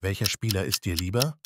Welcher Spieler ist dir lieber?